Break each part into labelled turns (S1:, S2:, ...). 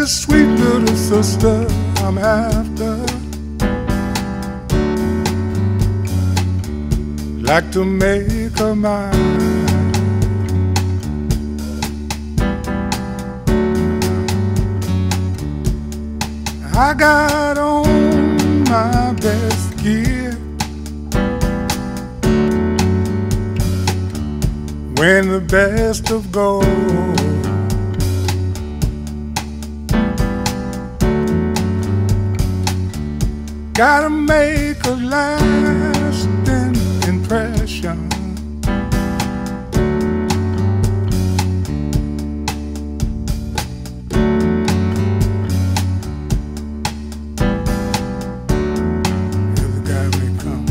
S1: This sweet little sister I'm after. Like to make her mine. I got on my best gear when the best of gold. Gotta make a lasting impression. Here the guy come.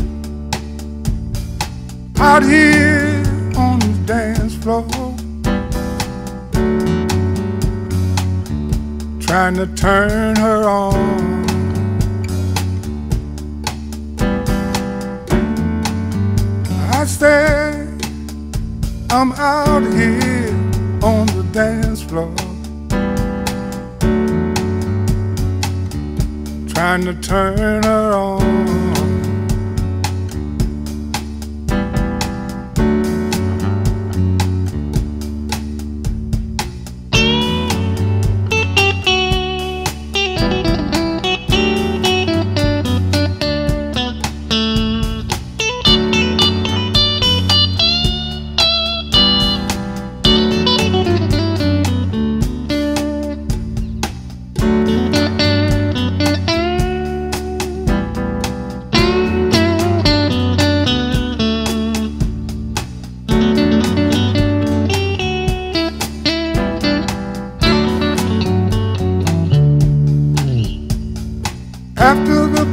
S1: Out here on the dance floor. Trying to turn her on. I'm out here on the dance floor trying to turn her on.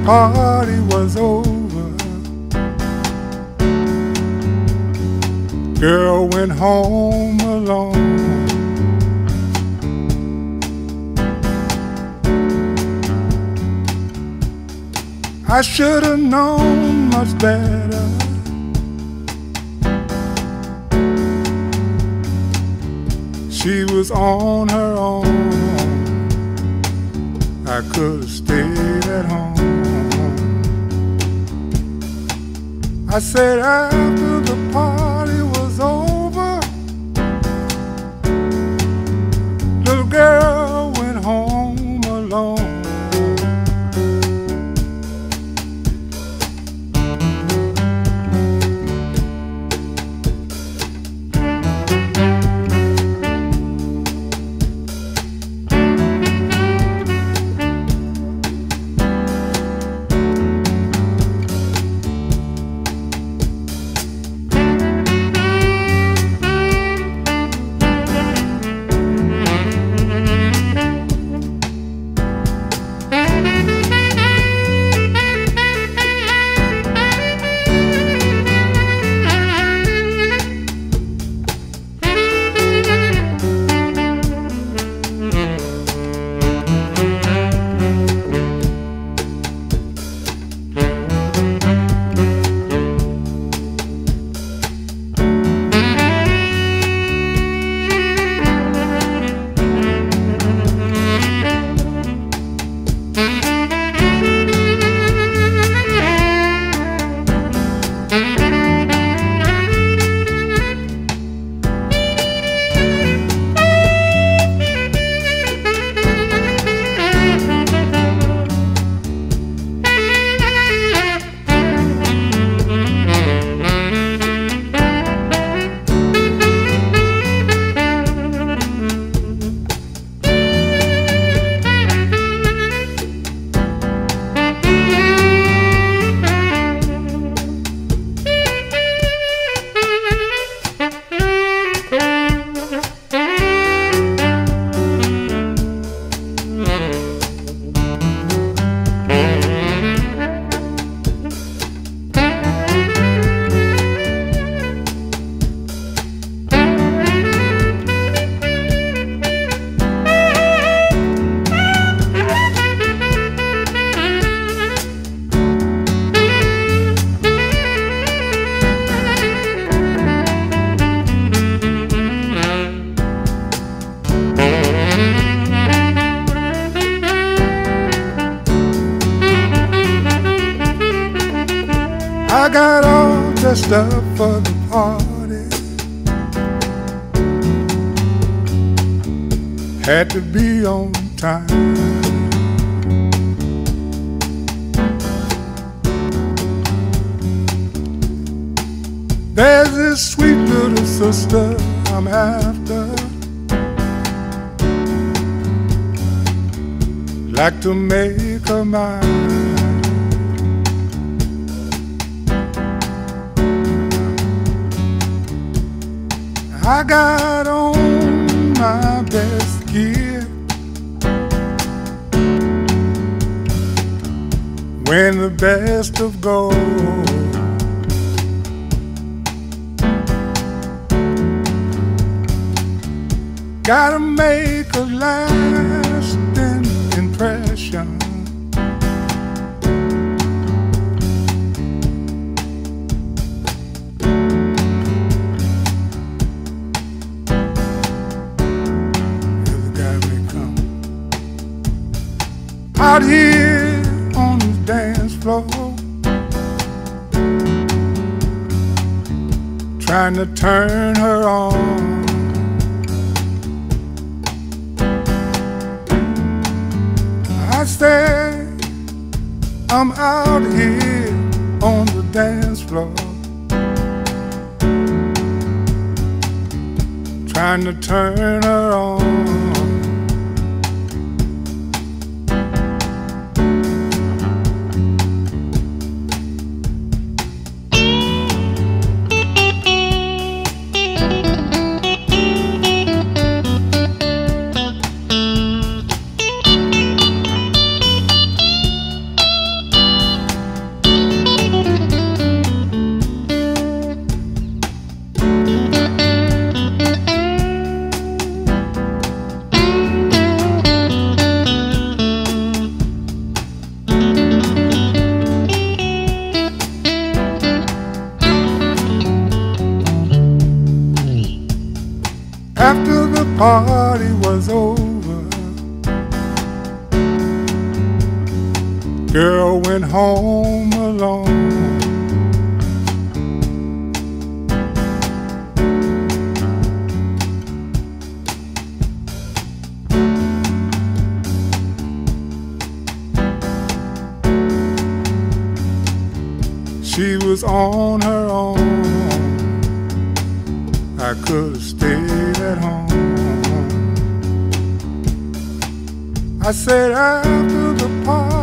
S1: Party was over, girl went home alone. I should have known much better. She was on her own. I could have stayed I said after I got all dressed up for the party. Had to be on time. There's this sweet little sister I'm after. Like to make her mine. I got on my best gear when the best of gold. Gotta make a lasting impression. Out here on the dance floor. Trying to turn her on. I said, I'm out here on the dance floor. Trying to turn her on. Party was over. Girl went home alone. She was on her own. I could have stayed at home. I said after the party.